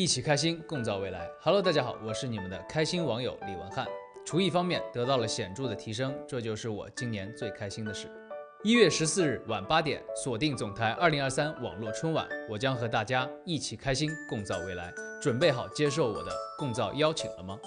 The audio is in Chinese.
一起开心，共造未来。Hello，大家好，我是你们的开心网友李文翰。厨艺方面得到了显著的提升，这就是我今年最开心的事。一月十四日晚八点，锁定总台二零二三网络春晚，我将和大家一起开心，共造未来。准备好接受我的共造邀请了吗？